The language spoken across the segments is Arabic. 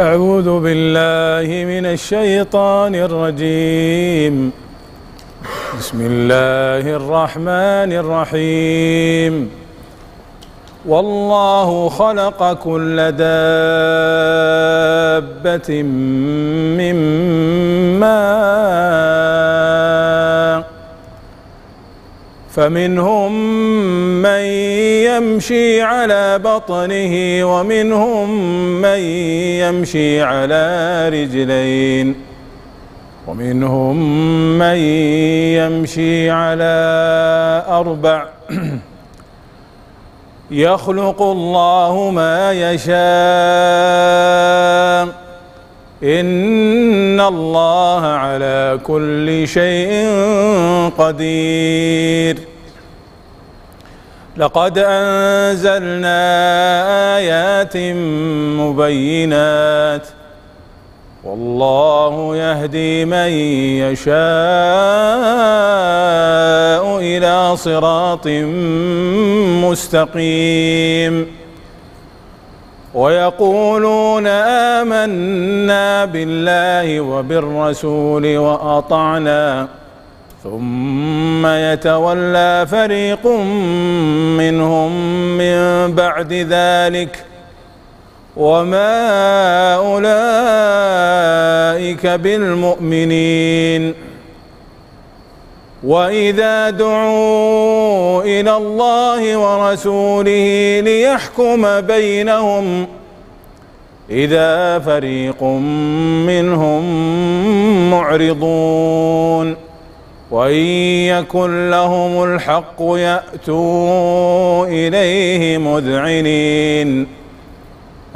أعوذ بالله من الشيطان الرجيم. بسم الله الرحمن الرحيم. والله خلق كل دابة من فمنهم من يمشي على بطنه ومنهم من يمشي على رجلين ومنهم من يمشي على أربع يخلق الله ما يشاء إن الله على كل شيء قدير. لقد أنزلنا آيات مبينات. والله يهدي من يشاء إلى صراط مستقيم. ويقولون آمنا بالله وبالرسول وأطعنا. ثم يتولى فريق منهم من بعد ذلك. وما أولئك بالمؤمنين. وإذا دعوا إلى الله ورسوله ليحكم بينهم إذا فريق منهم معرضون. وإن يكن لهم الحق يأتوا إليه مذعنين.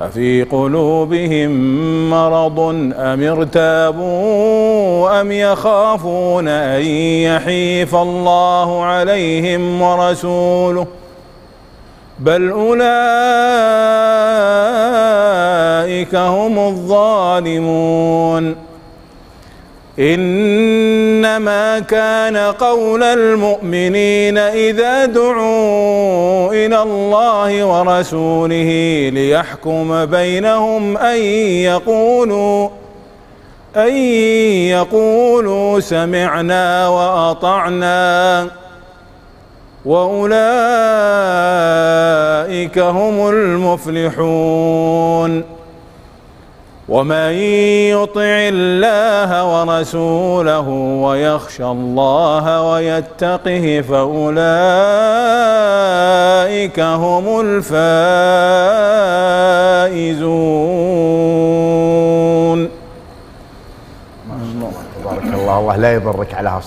أفي قلوبهم مرض أم ارتابوا أم يخافون أن يحيف الله عليهم ورسوله بل أولئك هم الظالمون إنما كان قول المؤمنين إذا دعوا إلى الله ورسوله ليحكم بينهم أن يقولوا أن يقولوا سمعنا وأطعنا وأولئك هم المفلحون ومن يطع الله ورسوله ويخشى الله ويتقه فأولئك هم الفائزون. تبارك الله الله لا يضرك على